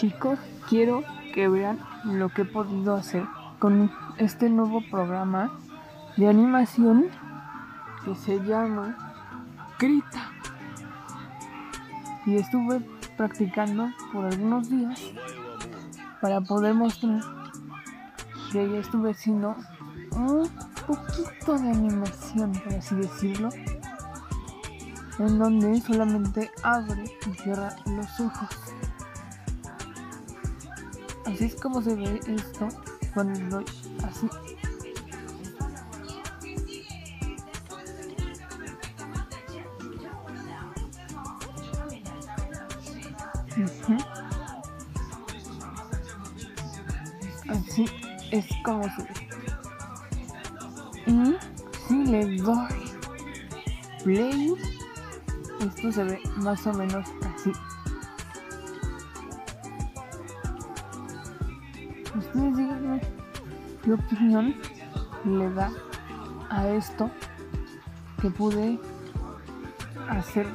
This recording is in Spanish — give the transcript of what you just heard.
Chicos, quiero que vean lo que he podido hacer con este nuevo programa de animación que se llama Grita. Y estuve practicando por algunos días para poder mostrar que ya estuve haciendo un poquito de animación, por así decirlo, en donde solamente abre y cierra los ojos. Así es como se ve esto cuando así. Así es como se ve. Y si le doy play, esto se ve más o menos así. Ustedes díganme qué opinión le da a esto que pude hacer